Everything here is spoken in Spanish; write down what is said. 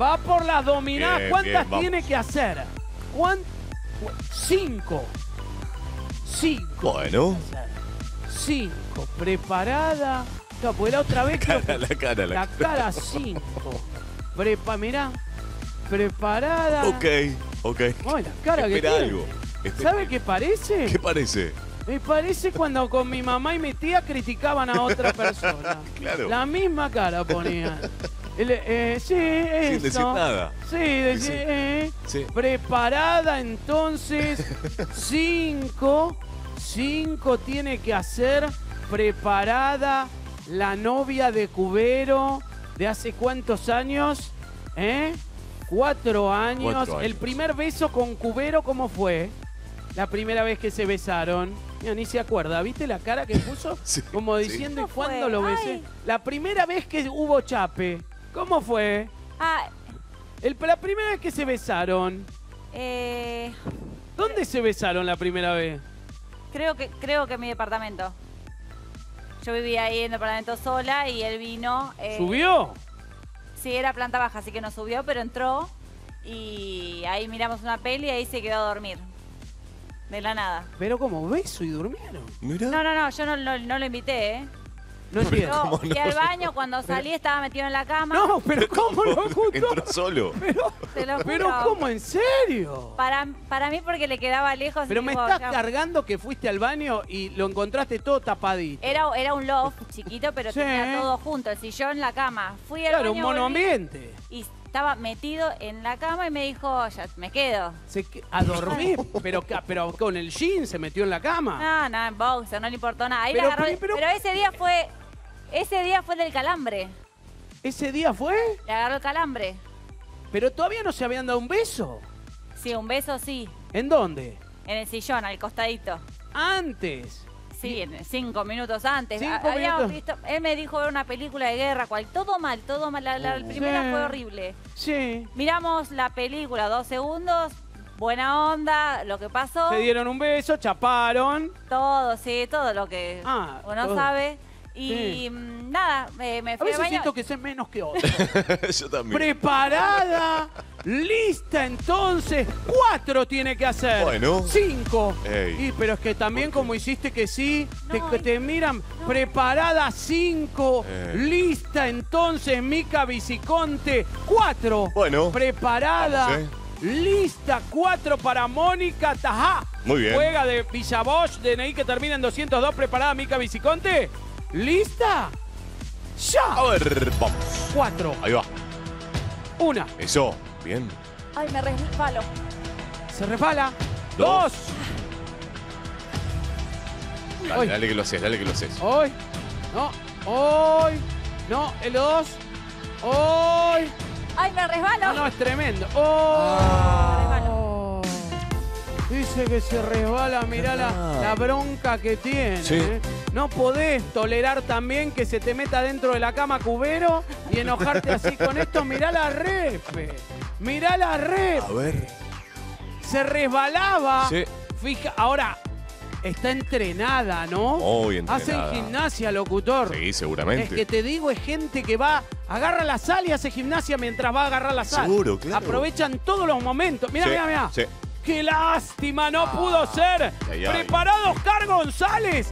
Va por las dominadas. Bien, ¿Cuántas bien, tiene que hacer? ¿Cuán- cu- Cinco. Cinco. Bueno. Cinco. Preparada. No, pues la otra vez creo Cara, la cara, la la cara cinco. Prepa, mirá. Preparada. Ok, ok. Ay, la cara que Espera tiene. algo. Espera. ¿Sabe qué parece? ¿Qué parece? Me parece cuando con mi mamá y mi tía criticaban a otra persona. Claro. La misma cara ponían. Eh, sí, eso. decir nada. Sí, de- Sí. eh, Sí. Preparada entonces. Cinco. Cinco tiene que hacer. Preparada la novia de Cubero. ¿De hace cuántos años? ¿Eh? Cuatro años. Cuatro El primer beso con Cubero, ¿cómo fue? La primera vez que se besaron. Mira, ni se acuerda. ¿Viste la cara que puso? Sí, Como sí. diciendo, ¿y cuándo lo besé? Ay. La primera vez que hubo chape. ¿Cómo fue? Ah, El- la primera vez que se besaron. eh, ¿Dónde se besaron la primera vez? creo que creo que en mi departamento. Yo vivía ahí en el departamento sola y él vino. eh, ¿Subió? Sí, era planta baja, así que no subió, pero entró y ahí miramos una peli y ahí se quedó a dormir. De la nada. Pero como beso y durmieron. No, no, no, yo no, no- no lo invité, ¿eh? No entiendo. Al baño, cuando salí estaba metido en la cama. No, pero ¿cómo lo ocultó? Entró solo. Pero, Te lo pero juro. ¿cómo? ¿En serio? Para, para mí porque le quedaba lejos. y Pero me digo, estás ya- cargando que fuiste al baño y lo encontraste todo tapadito. Era, era un loft chiquito, pero Sí. tenía todo junto, el sillón, la cama. Fui al Claro, un volví monoambiente. y estaba metido en la cama y me dijo, ya me quedo. Se que- a dormir, pero, ca- pero con el jean se metió en la cama. No, no, en boxer, no le importó nada. Ahí Pero, me agarró, pero- pero, pero- ese día fue, ese día fue del calambre. ¿Ese día fue? Le agarró el calambre. Pero todavía no se habían dado un beso. Sí, un beso sí, ¿En dónde? en el sillón, al costadito. Antes. Sí, cinco minutos antes. Cinco habíamos minutos. visto- él me dijo ver una película de guerra, cual, todo mal, todo mal. La, la primera Sí. fue horrible. Sí. Miramos la película, dos segundos, buena onda, lo que pasó, Se dieron un beso, chaparon. todo, sí, todo lo que Ah, uno todo. sabe. Y Sí. mm, nada, me, me A fui al veces baño. siento que sé menos que otros. Yo también. Preparada, lista entonces. Cuatro tiene que hacer. Bueno. Cinco. Ey. Y, pero es que también como hiciste que sí, te, No, que ay. te miran. Preparada, cinco. Eh. Lista entonces, Mica Viciconte. Cuatro. Bueno. Preparada. Vamos, eh. Lista, cuatro para Mónica Tajá. Muy bien. Juega de Villa Bosch, DNI que termina en 202. Preparada, Mica Viciconte. ¿Lista? ¡Ya! A ver, vamos. Cuatro. Ahí va. Una. Eso. Bien. Ay, me resbalo. Se resbala. Dos. Dos. Dale, Hoy. dale que lo haces, dale que lo haces. Hoy. No. Hoy. No. El dos. Hoy. Ay, me resbalo. No, no, es tremendo. Oh. Dice que se resbala, mirá la, la bronca que tiene. Sí. ¿eh? No podés tolerar también que se te meta dentro de la cama cubero y enojarte así con esto. Mirá la refe. Mirá la refe. A ver. Se resbalaba. Sí. Fija, ahora está entrenada, ¿no? Muy Hace entrenada. gimnasia, locutor. Sí, Es seguramente. que te digo, es gente que va, agarra la sal y hace gimnasia mientras va a agarrar la sal. Seguro, claro. Aprovechan todos los momentos. Mira, Sí, mira, mira. sí. ¡Qué lástima! No pudo ser. ay, ay. Preparado Oscar González.